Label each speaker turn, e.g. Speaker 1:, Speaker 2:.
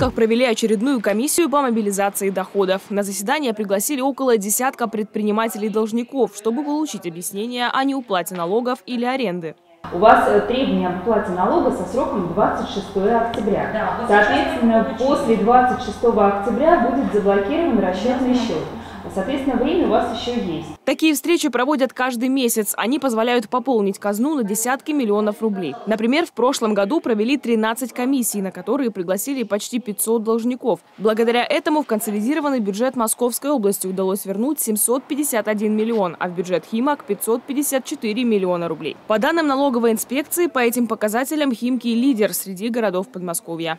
Speaker 1: Химках провели очередную комиссию по мобилизации доходов. На заседание пригласили около десятка предпринимателей-должников, чтобы получить объяснение о неуплате налогов или аренды.
Speaker 2: У вас э, требования об уплате налога со сроком 26 октября.
Speaker 3: Да,
Speaker 2: Соответственно, после 26 октября будет заблокирован расчетный счет. Соответственно, время у вас еще есть.
Speaker 1: Такие встречи проводят каждый месяц. Они позволяют пополнить казну на десятки миллионов рублей. Например, в прошлом году провели 13 комиссий, на которые пригласили почти 500 должников. Благодаря этому в консолидированный бюджет Московской области удалось вернуть 751 миллион, а в бюджет Химок 554 миллиона рублей. По данным налоговой инспекции, по этим показателям Химки лидер среди городов Подмосковья.